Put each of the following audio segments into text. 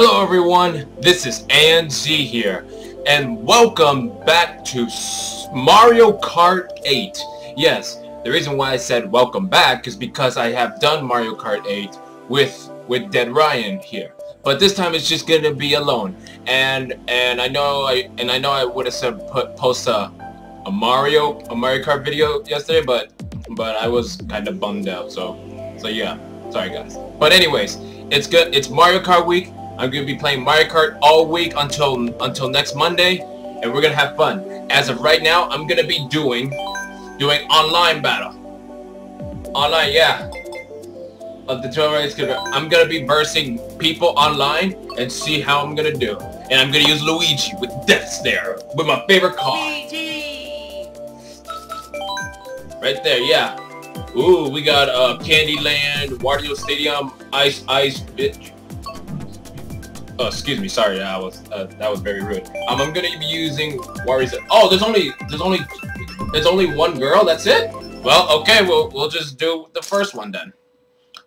Hello everyone, this is Andzy here, and welcome back to Mario Kart 8. Yes, the reason why I said welcome back is because I have done Mario Kart 8 with with Dead Ryan here. But this time it's just gonna be alone. And and I know I and I know I would have said put post a a Mario a Mario Kart video yesterday, but but I was kind of bummed out. So so yeah, sorry guys. But anyways, it's good. It's Mario Kart week. I'm gonna be playing Mario Kart all week until until next Monday, and we're gonna have fun. As of right now, I'm gonna be doing doing online battle. Online, yeah. Of the it's gonna I'm gonna be versing people online and see how I'm gonna do. And I'm gonna use Luigi with Death Stare with my favorite car. Luigi. Right there, yeah. Ooh, we got uh Candyland, Wario Stadium, Ice Ice Bitch. Oh, excuse me. Sorry, that was uh, that was very rude. Um, I'm gonna be using Warriors. Oh, there's only there's only there's only one girl. That's it. Well, okay. We'll we'll just do the first one then.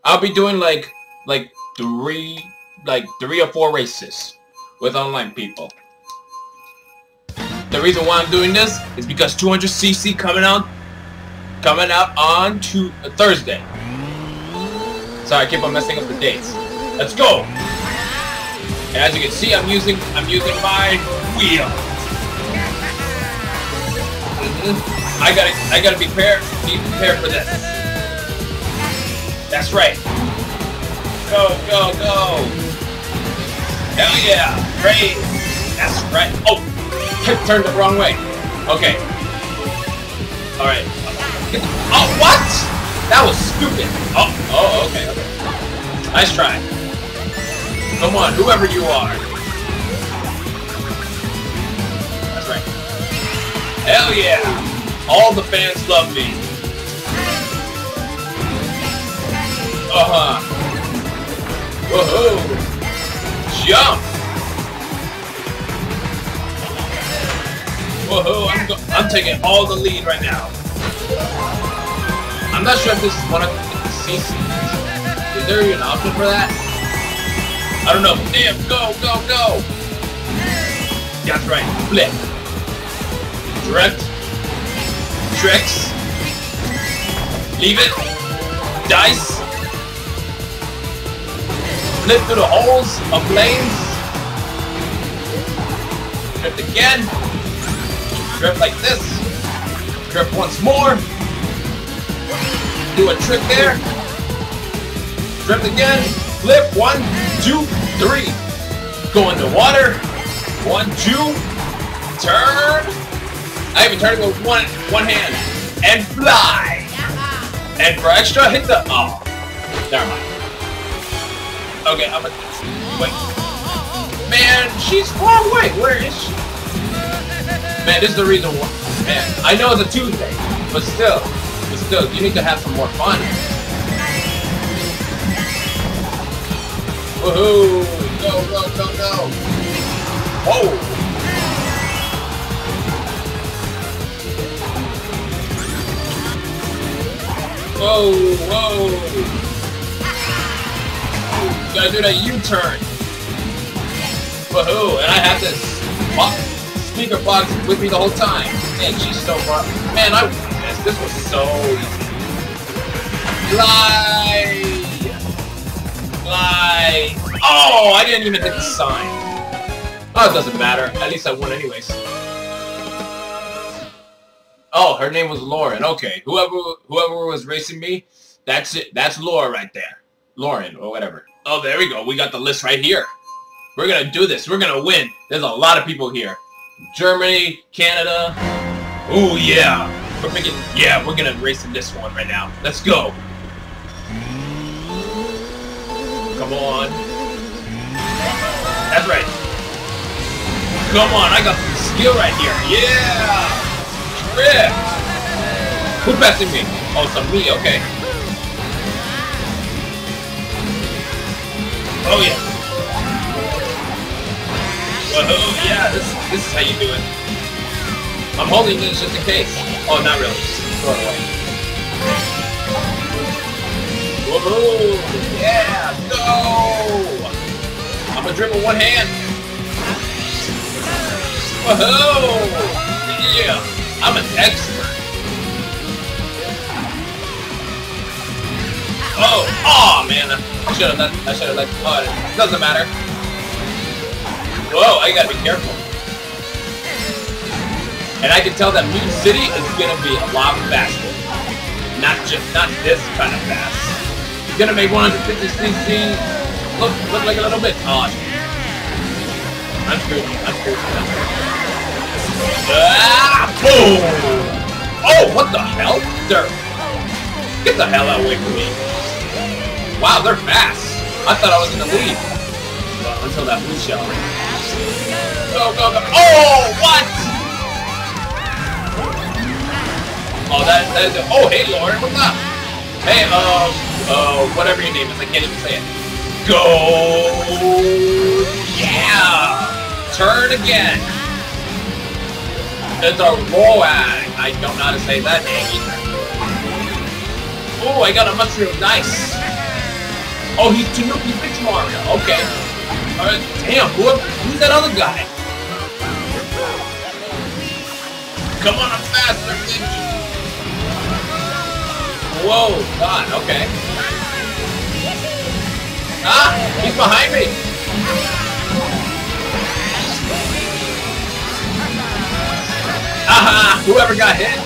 I'll be doing like like three like three or four races with online people. The reason why I'm doing this is because 200cc coming out coming out on to Thursday. Sorry, I keep on messing up the dates. Let's go. As you can see, I'm using I'm using my wheel. I gotta I gotta be prepared be prepared for this. That's right. Go go go! Hell yeah! Great. That's right. Oh, turned the wrong way. Okay. All right. Oh what? That was stupid. Oh oh okay okay. Nice try. Come on, whoever you are. That's right. Hell yeah! All the fans love me. Uh-huh. Woohoo! Jump! Woohoo! I'm I'm taking all the lead right now. I'm not sure if this is one of the CCs. Is there an option for that? I don't know. Damn, go, go, go! That's right. Flip. Drift. Tricks. Leave it. Dice. Flip through the holes of lanes. Drift again. Drift like this. Drift once more. Do a trick there. Drift again. Flip. One, two, three. Go into water. One, two. Turn. I even turn it with one one hand. And fly. And for extra, hit the oh. Never mind. Okay, I'm gonna wait. Man, she's far away. Where is she? Man, this is the reason why. Man, I know it's a Tuesday, but still, but still, you need to have some more fun. Woohoo! Go, go, go, go! Whoa! Whoa, whoa! Gotta do that U-turn! Woohoo! And I have this speaker box with me the whole time. Man, she's so far. Man, I this. This was so easy. Live! Oh, I didn't even hit the sign. Oh, it doesn't matter. At least I won anyways. Oh, her name was Lauren. Okay, whoever whoever was racing me, that's it. That's Laura right there. Lauren or whatever. Oh, there we go. We got the list right here. We're gonna do this. We're gonna win. There's a lot of people here. Germany, Canada. Oh yeah. We're picking. Yeah, we're gonna race in this one right now. Let's go. Come on. That's right. Come on, I got some skill right here. Yeah! Drift! Who's passing me? Oh, it's me, okay. Oh, yeah. Whoa, yeah, this, this is how you do it. I'm holding this just in case. Oh, not really. Throw it away. Woohoo! Yeah! Go! I'm a dribble one hand. Whoa! Yeah, I'm an expert. Oh, oh man, I should have let, I should have let, oh, it doesn't matter. Whoa, I gotta be careful. And I can tell that Moon City is gonna be a lot faster. Not just, not this kind of fast. Gonna make 150cc look, look like a little bit. Oh, I'm screwed, I'm screwed, I'm screwed. Ah, boom! Oh, what the hell? They're... Get the hell away from me. Wow, they're fast. I thought I was the lead. Well, until that blue shell. Go, go, go. Oh, what? Oh, that, that is. Oh, hey, Lauren, what's up? Hey, um, uh, whatever your name is, I can't even say it. Go! Yeah! Turn again. It's a Roag. I don't know how to say that name either. Oh, I got a mushroom. Nice. Oh, he's Tanooki Bitch Mario. Okay. Alright, damn, who, who's that other guy? Come on, I'm faster, bitch. Whoa, God, okay. Ah, he's behind me. Aha, whoever got hit.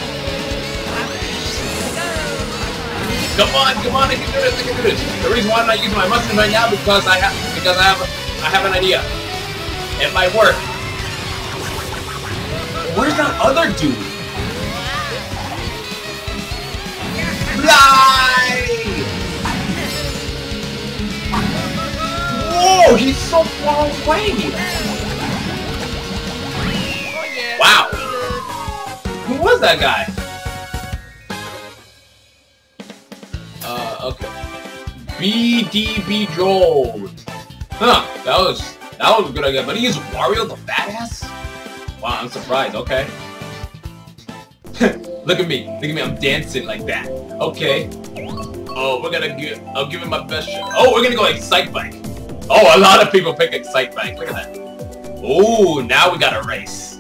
Come on, come on, I can do this, I can do this. The reason why I'm not using my mushroom right now because I have because I have I have an idea. It might work. Where's that other dude? Whoa, he's so far away! Wow! Who was that guy? Uh, okay. BDB Joel. Huh, that was that was a good idea. But he is Wario the badass? Wow, I'm surprised, okay. look at me. Look at me, I'm dancing like that. Okay. Oh, we're gonna give I'll give him my best shot. Oh, we're gonna go Excitebike. Oh, a lot of people pick Excitebike. Look at that. Oh, now we got a race.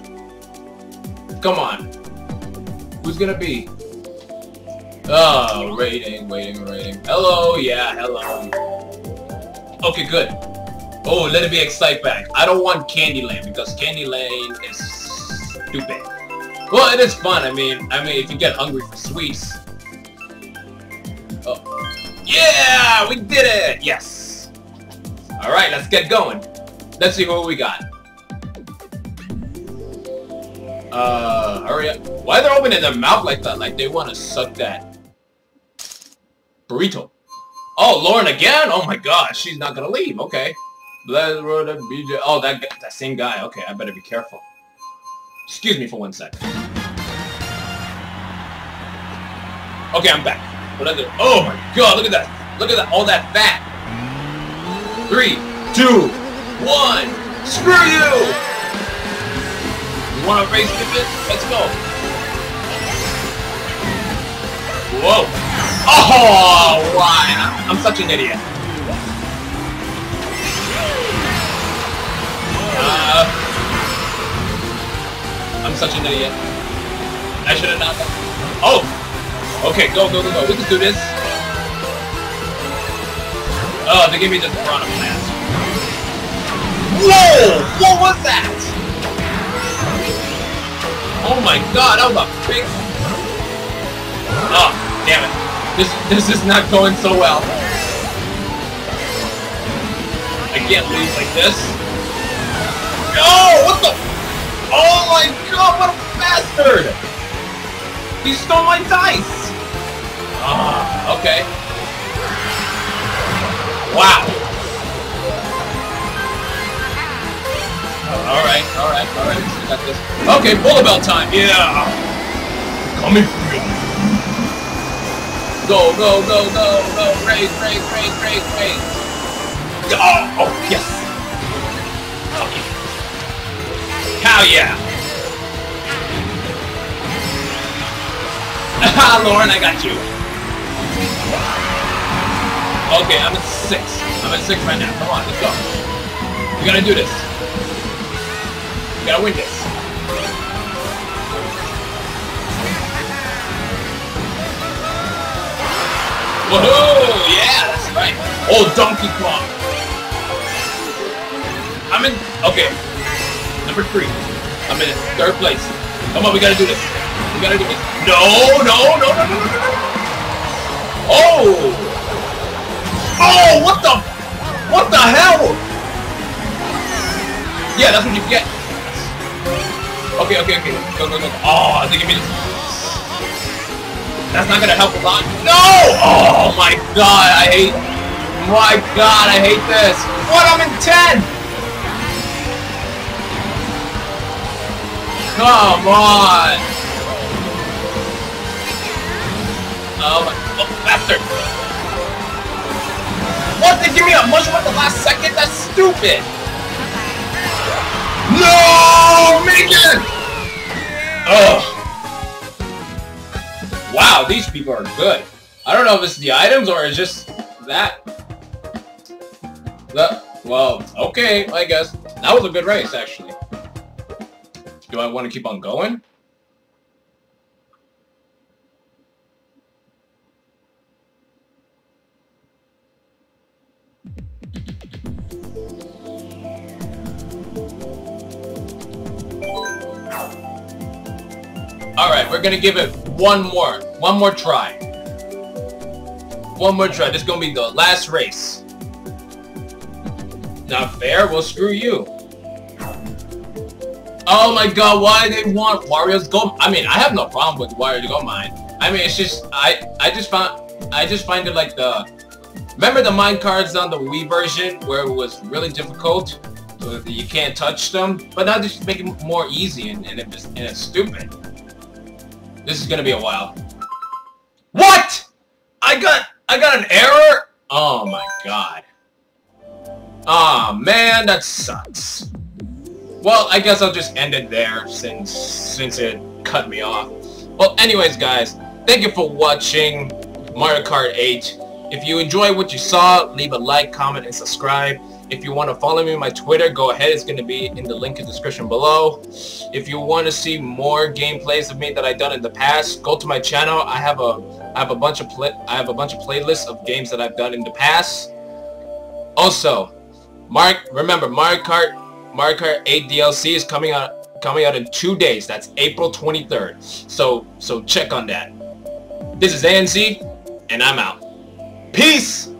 Come on. Who's gonna be? Oh, rating, waiting, rating. Hello, yeah, hello. Okay, good. Oh, let it be Excitebike. I don't want Candy Lane because Candy Lane is stupid. Well, it is fun. I mean, I mean, if you get hungry for sweets. Oh, yeah, we did it. Yes. All right, let's get going. Let's see what we got. Uh, hurry up. Why are they opening their mouth like that? Like they want to suck that Burrito. Oh, Lauren again? Oh my gosh, she's not gonna leave. Okay. BJ. Oh, that that same guy. Okay, I better be careful. Excuse me for one second. Okay, I'm back. What? Oh my god, look at that. Look at that. All that fat. Three, two, one. Screw you! You wanna race with it? Let's go. Whoa. Oh, why? I'm such an idiot. Uh, I'm such an idiot. I should have not. Oh! Okay, go, go, go, go. We can do this. Oh, they gave me the piranha plants. Whoa! What was that? Oh my god, that was a big... Oh, damn it. This this is not going so well. I can't leave like this. No! What the? Oh my god! What a bastard! He stole my dice. Ah, okay. Wow. Alright, alright, alright. We got this. Okay, Bullet Bill time. Yeah. Coming for you. Go, go, go, go, go. Race, race, race, race, race. Oh, oh yes. Okay. Hell yeah. Ah, Lauren, I got you. Okay, I'm six. I'm at six right now. Come on, let's go. We gotta do this. We gotta win this. Woohoo! Yeah, that's right. Oh, Donkey Kong. I'm in. Okay. Number three. I'm in third place. Come on, we gotta do this. We gotta do this. No, no, no, no, no, no, no. Oh! Oh, what the? What the hell? Yeah, that's what you get. Okay, okay, okay. Go, go, go. Oh, I think it means. That's not gonna help a lot. No! Oh my god, I hate... My god, I hate this. What? I'm in 10! Come on! Oh my... Oh, bastard! What? They give me a mushroom at the last second? That's stupid! No! Megan! Ugh. Wow, these people are good. I don't know if it's the items or it's just that. The, well, okay, I guess. That was a good race, actually. Do I want to keep on going? Alright, we're gonna give it one more. One more try. One more try. This is gonna be the last race. Not fair? Well, screw you. Oh my god, why they want Wario's Gold? I mean, I have no problem with Wario Gold Mine. I mean, it's just, I, I just found, I just find it like the, remember the mine cards on the Wii version where it was really difficult? You can't touch them, but now they're just make it more easy and, and, it, and it's stupid. This is gonna be a while. What? I got I got an error? Oh my god. Aw, oh, man, that sucks. Well, I guess I'll just end it there since since it cut me off. Well, anyways, guys, thank you for watching Mario Kart 8. If you enjoyed what you saw, leave a like, comment, and subscribe. If you want to follow me on my Twitter, go ahead. It's going to be in the link in the description below. If you want to see more gameplays of me that I've done in the past, go to my channel. I have a I have a bunch of play I have a bunch of playlists of games that I've done in the past. Also, Mark remember Mario Kart Mario Kart 8 DLC is coming out coming out in two days. That's April 23rd. So so check on that. This is Andzy, and I'm out. Peace!